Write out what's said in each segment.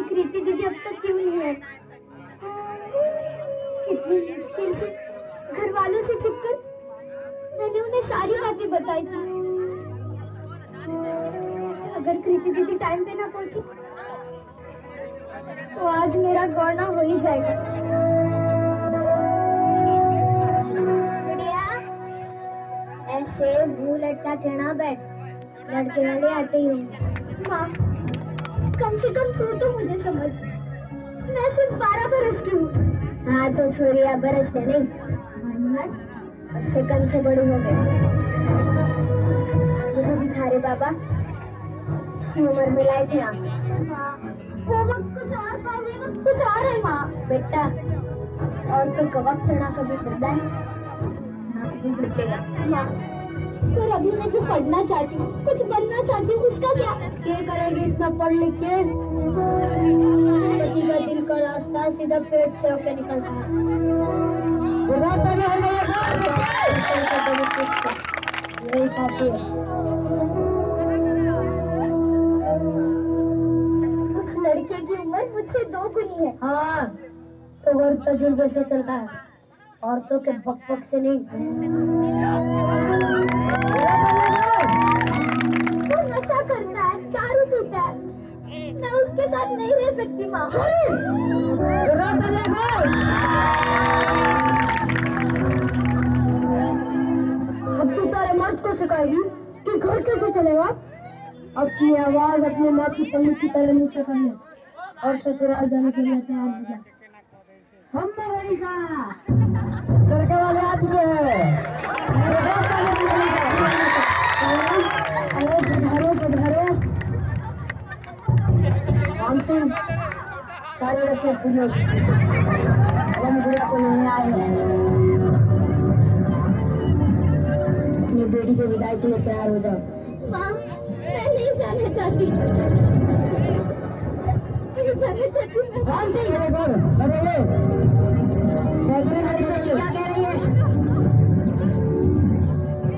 कि कृति दीदी अब तक क्यों नहीं है? कितनी मुश्किल से घर वालों से छिपकर मैंने उन्हें सारी बातें बताई थी। अगर कृति दीदी टाइम पे ना पहुँची तो आज मेरा गौना हो ही जाएगा। ऐसे मुँह लटका के ना बैठ। लड़के वाले आते ही होंगे। माँ कम से कम तू तो मुझे समझ। मैं सिर्फ़ बारह बरस की हूँ। हाँ तो छोरिया बरस से नहीं। मनमत सेकंड से बड़ी हो गई मुझे भी थारे बाबा, इसी उम्र में लाए थे आप। वो वक्त कुछ और था, ये वक्त कुछ और है, माँ। बेटा, और तो का वक्त ना कभी बदला है। ना कभी बदलेगा माँ पर अभी मैं जो पढ़ना चाहती हूँ कुछ बनना चाहती हूँ उसका क्या? क्या करेगी इतना पढ़ लिख के? पति का दिल का रास्ता सीधा पेट से होकर निकलता है। हो यही काफ़ी है। उस लड़के की उम्र मुझसे दो गुनी है। हाँ तो घर तजुर्बे से चलता है। औरतों के बक बक से नहीं। उसके साथ नहीं रह सकती माँ। अब तू तारे मर्द को सिखाएगी कि घर कैसे चलेगा? अपनी आवाज़, अपने माँ की पल्लू की तरह नीचे कर ले और ससुराल जाने के लिए तैयार हो जा। हम वाले आ चुके हैं। सारी रस्में पूरी चुकी अब हम गुड़िया को लेने आए अपनी बेटी के विदाई के लिए तैयार हो जाओ माँ। नहीं जाना चाहती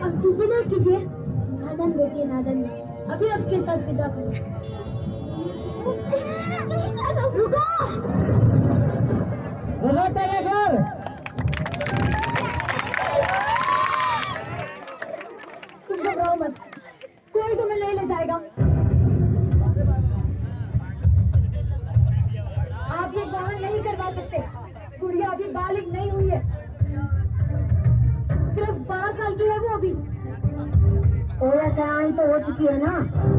अब चिंता मत कीजिए नादन बेटी नादन अभी आपके साथ विदा करो। नहीं रुको बोलो तुम घबराओ मत। कोई तुम्हें नहीं ले जाएगा। आप ये गौना नहीं करवा सकते। गुड़िया अभी बालिग नहीं हुई है। सिर्फ़ बारह साल की है वो अभी। और तो हो चुकी है ना।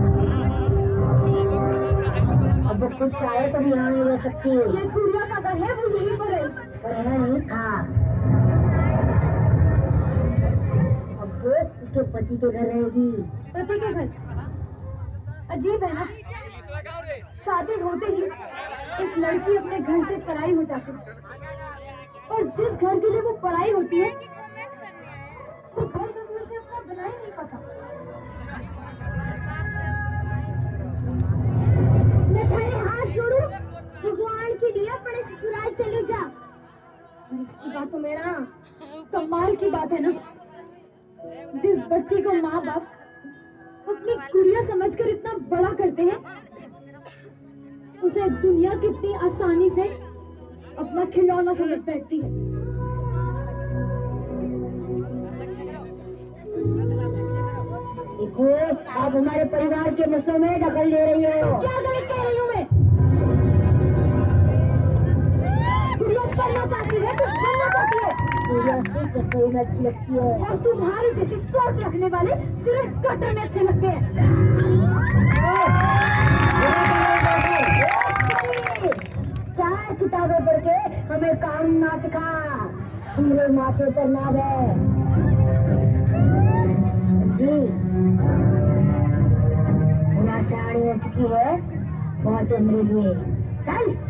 अब वो खुद चाहे तो भी यहाँ नहीं रह सकती। ये गुड़िया का घर है वो यहीं पर है। पर है नहीं था। अब वो उसके पति के घर रहेगी। पति के घर? अजीब है ना। शादी होते ही एक लड़की अपने घर से पराई हो जाती है। और जिस घर के लिए वो पराई होती है वो घर कभी उसे अपना बना ही नहीं पाता। बात तो मेरा कमाल की बात है ना? जिस बच्चे को माँ बाप अपनी गुड़िया समझकर इतना बड़ा करते हैं उसे दुनिया कितनी आसानी से अपना खिलौना समझ बैठती है। देखो आप हमारे परिवार के मसलों में दखल दे रही हो। क्या गलत कह रही हूँ मैं? गुड़िया पढ़ना चाहती है चाहती है रसोई में अच्छी लगती है और तुम्हारी जैसी सोच रखने वाले सिर्फ़ कटर में अच्छे लगते हैं चार किताबें पढ़ के हमें कानून ना सिखा हमारे माथे पर नाव है जी साड़ी हो चुकी है बहुत हमारे लिए हूँ।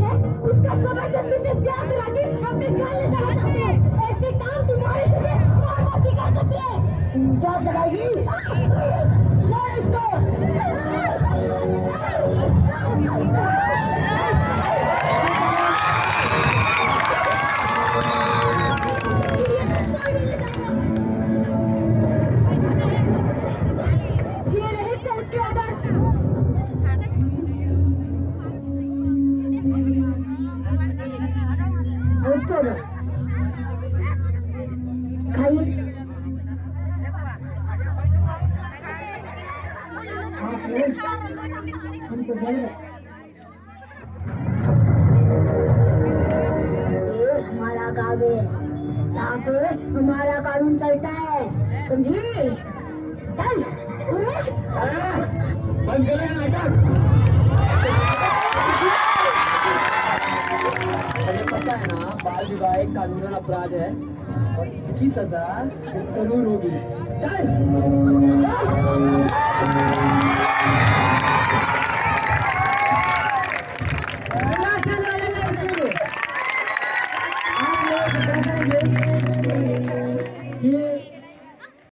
है उसका ज़बरदस्ती से ब्याह करा के अपने घर ले जाना चाहते हैं ऐसे काम तुम्हारे जैसे कौन तो हमारा गाँव है। यहाँ हमारा कानून चलता है। समझी? चल। बंद करें है ना बाल विवाह एक कानूनन अपराध है और इसकी सजा ज़रूर होगी चल, चल।